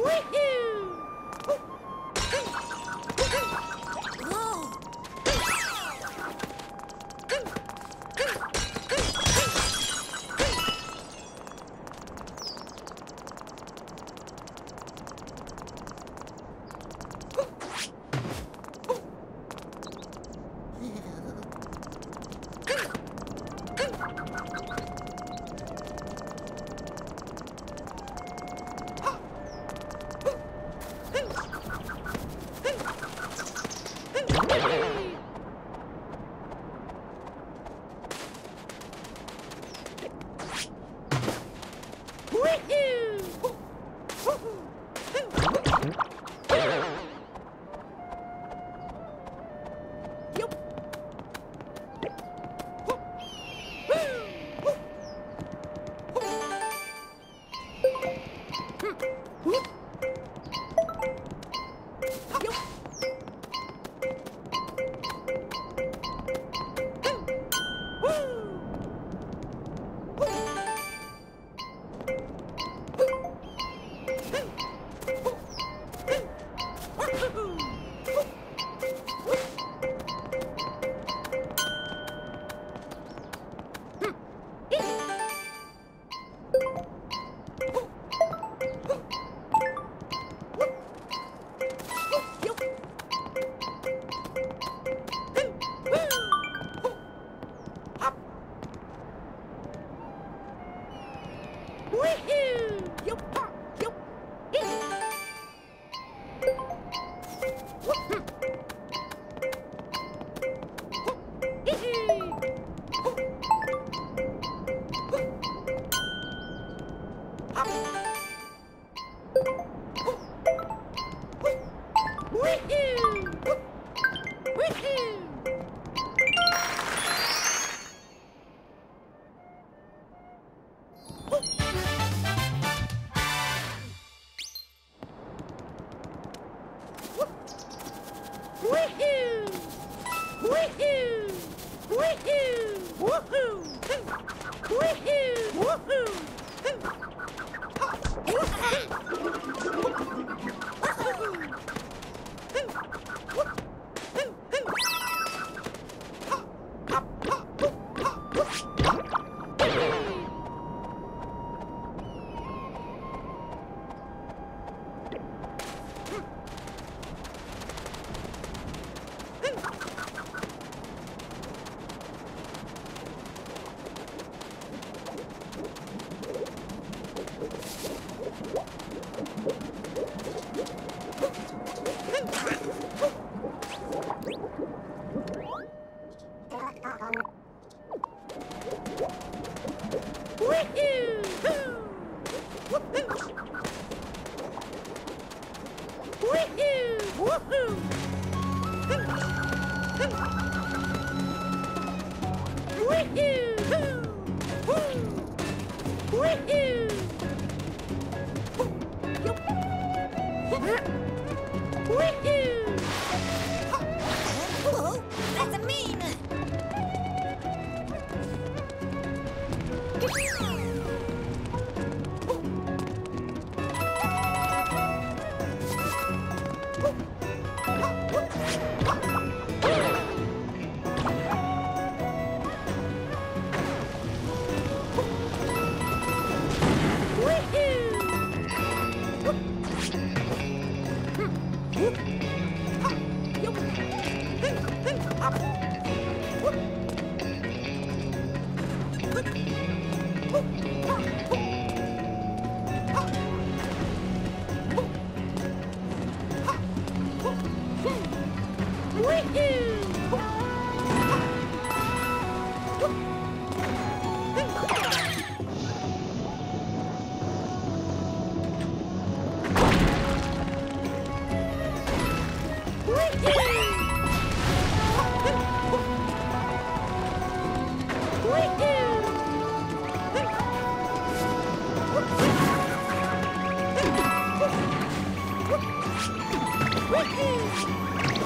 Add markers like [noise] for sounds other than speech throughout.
Woohoo! Woo! [laughs] Thank [laughs] you.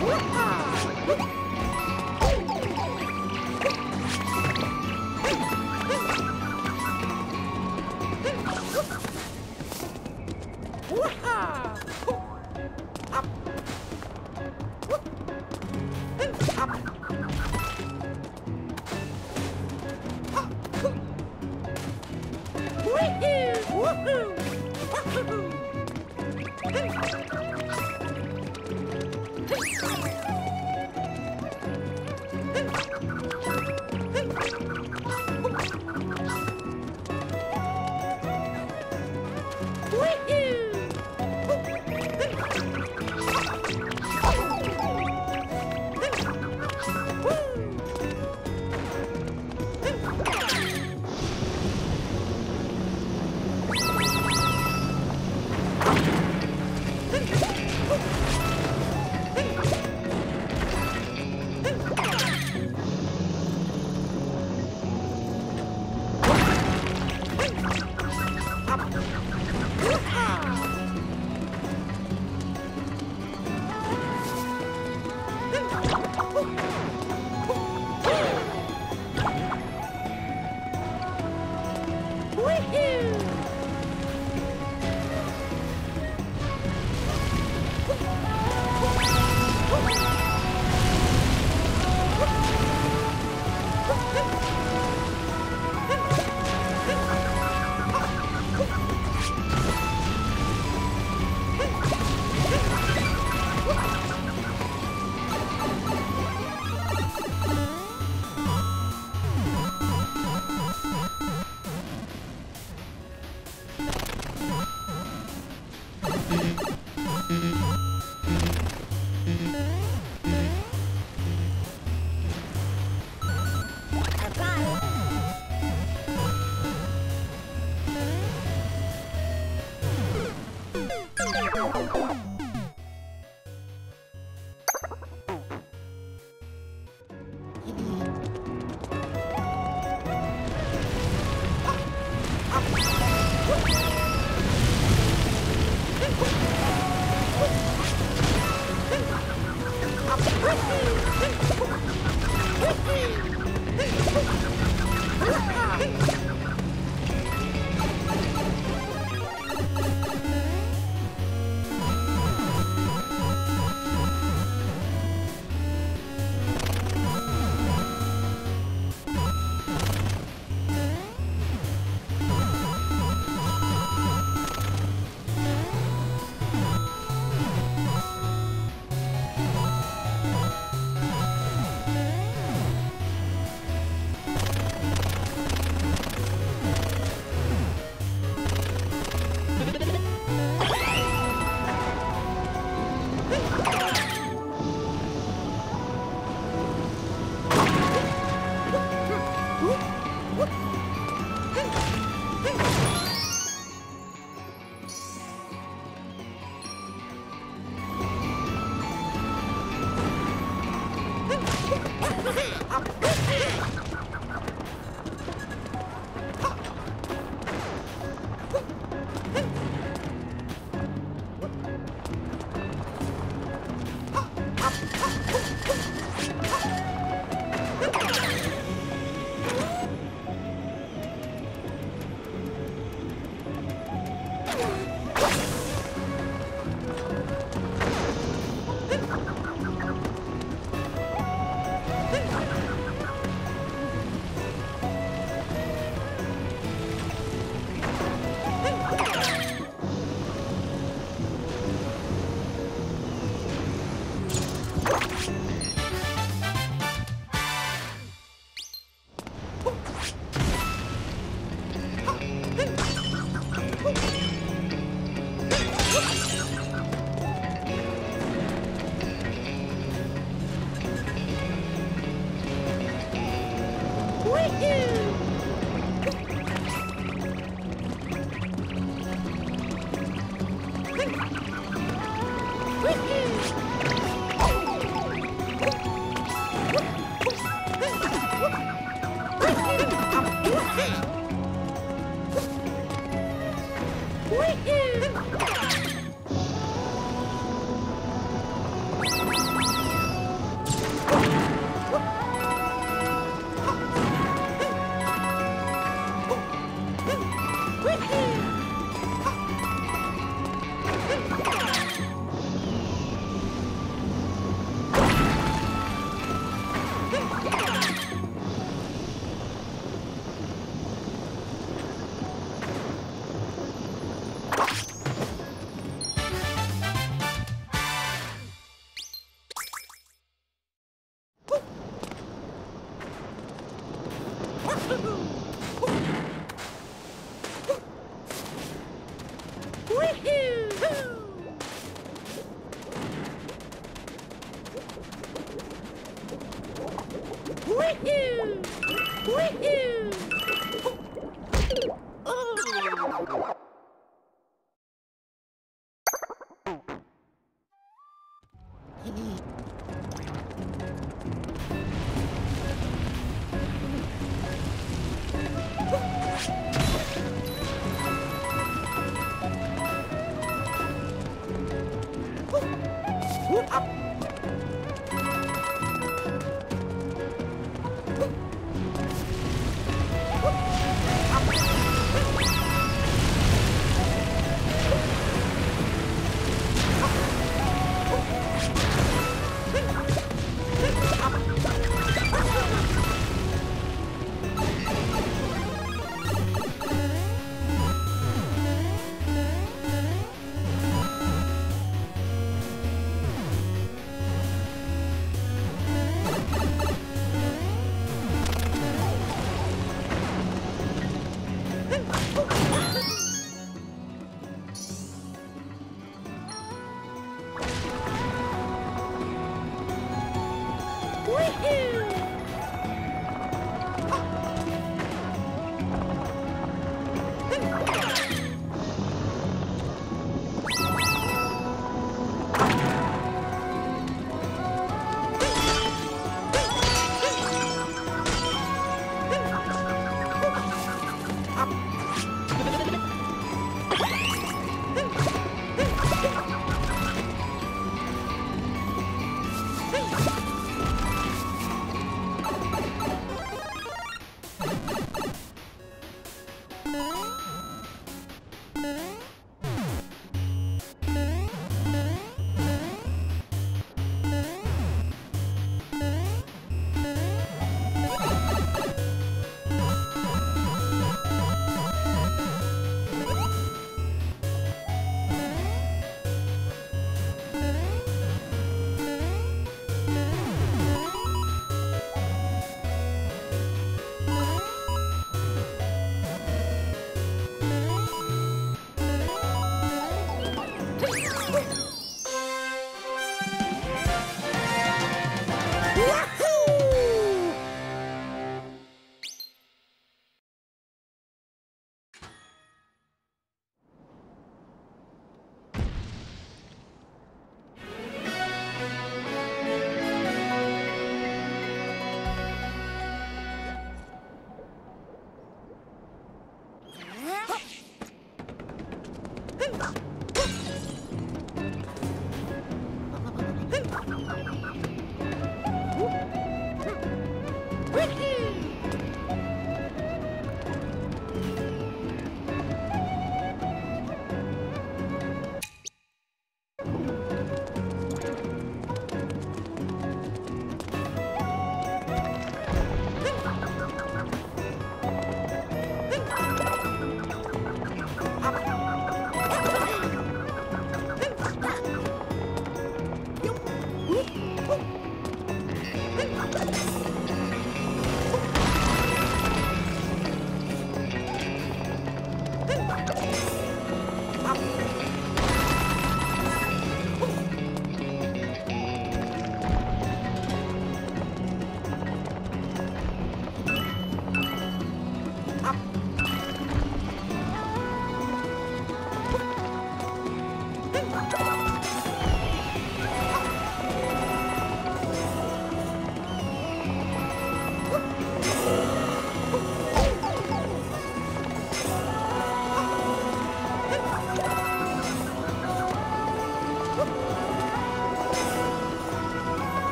Woo-ah! Oh!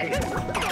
Okay.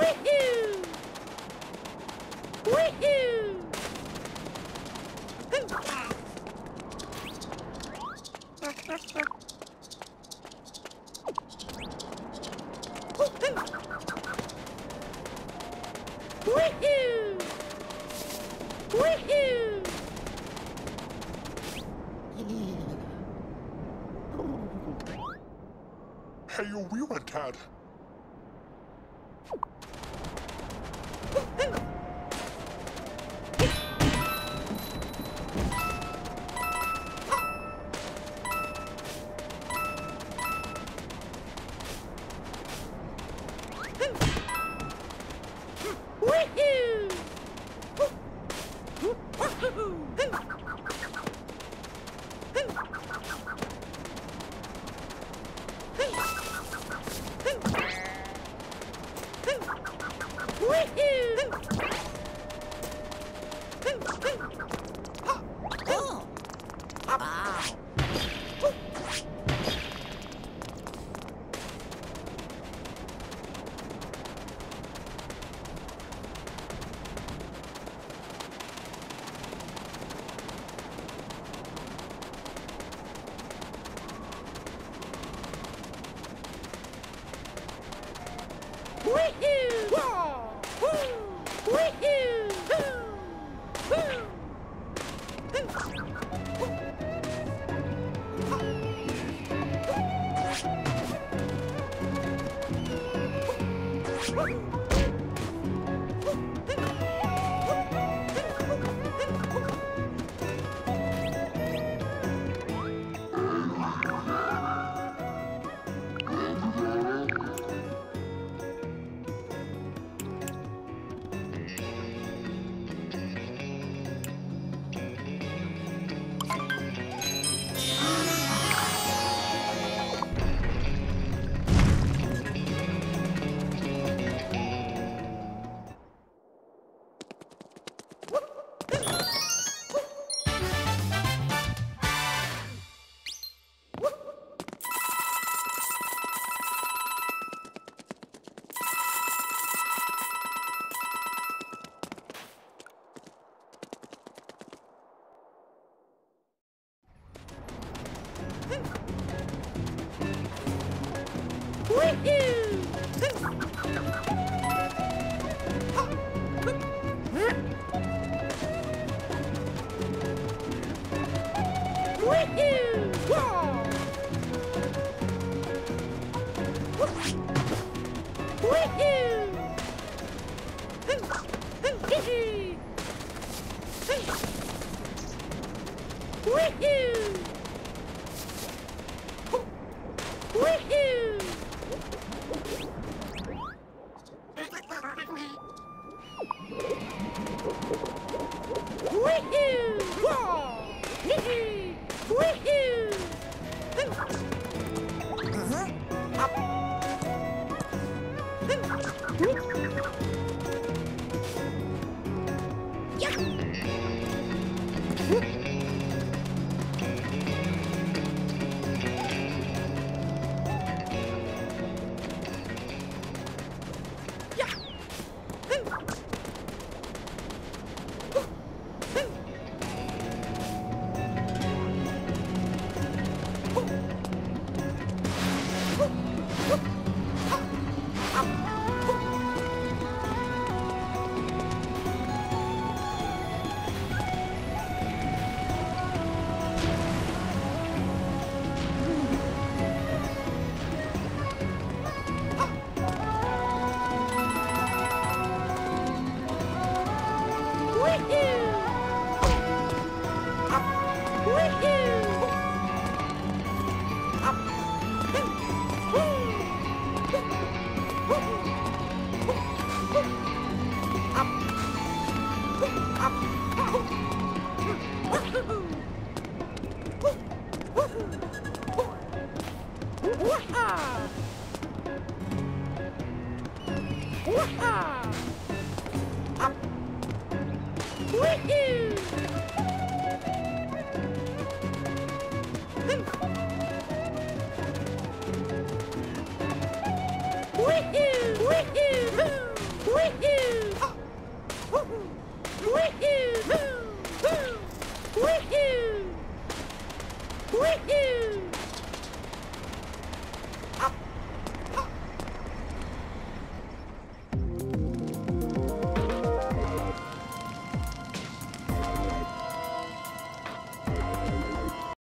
Hey, Woohoo! Yeah.